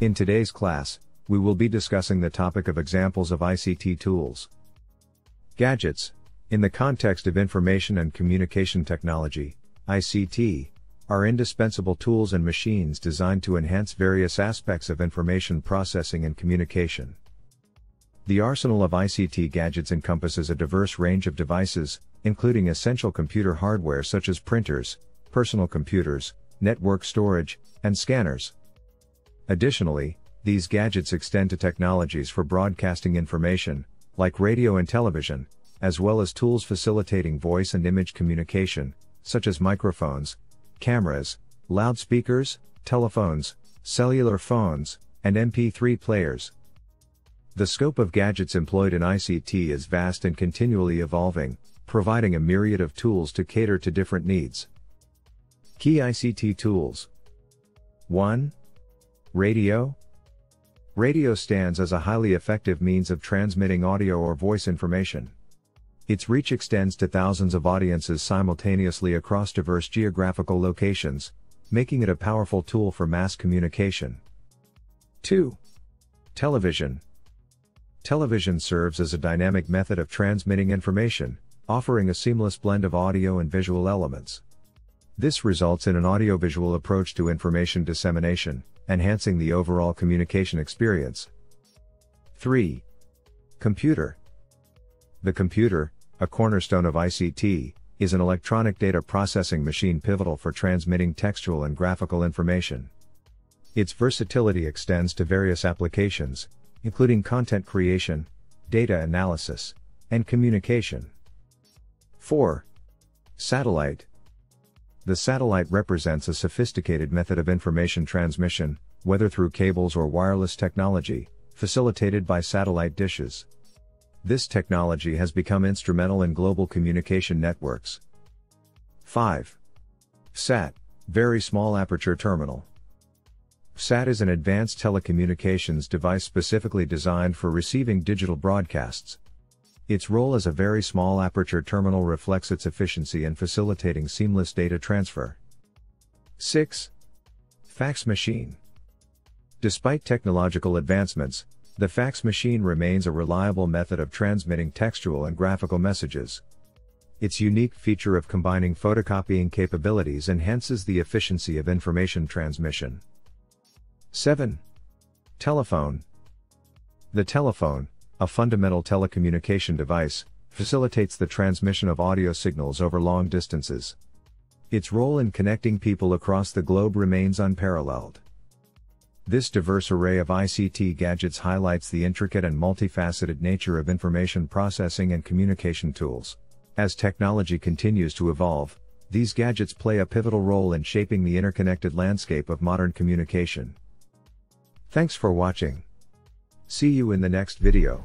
In today's class, we will be discussing the topic of examples of ICT tools. Gadgets, in the context of information and communication technology, ICT, are indispensable tools and machines designed to enhance various aspects of information processing and communication. The arsenal of ICT gadgets encompasses a diverse range of devices, including essential computer hardware such as printers, personal computers, network storage, and scanners. Additionally, these gadgets extend to technologies for broadcasting information, like radio and television, as well as tools facilitating voice and image communication, such as microphones, cameras, loudspeakers, telephones, cellular phones, and MP3 players. The scope of gadgets employed in ICT is vast and continually evolving, providing a myriad of tools to cater to different needs. Key ICT tools 1. Radio Radio stands as a highly effective means of transmitting audio or voice information. Its reach extends to thousands of audiences simultaneously across diverse geographical locations, making it a powerful tool for mass communication. 2. Television Television serves as a dynamic method of transmitting information, offering a seamless blend of audio and visual elements. This results in an audiovisual approach to information dissemination, enhancing the overall communication experience. 3. Computer. The computer, a cornerstone of ICT, is an electronic data processing machine pivotal for transmitting textual and graphical information. Its versatility extends to various applications, including content creation, data analysis, and communication. 4. Satellite. The satellite represents a sophisticated method of information transmission, whether through cables or wireless technology, facilitated by satellite dishes. This technology has become instrumental in global communication networks. 5. VSAT, Very Small Aperture Terminal. VSAT is an advanced telecommunications device specifically designed for receiving digital broadcasts. Its role as a very small aperture terminal reflects its efficiency in facilitating seamless data transfer. 6. Fax machine. Despite technological advancements, the fax machine remains a reliable method of transmitting textual and graphical messages. Its unique feature of combining photocopying capabilities enhances the efficiency of information transmission. 7. Telephone. The telephone, a fundamental telecommunication device, facilitates the transmission of audio signals over long distances. Its role in connecting people across the globe remains unparalleled. This diverse array of ICT gadgets highlights the intricate and multifaceted nature of information processing and communication tools. As technology continues to evolve, these gadgets play a pivotal role in shaping the interconnected landscape of modern communication. Thanks for watching. See you in the next video.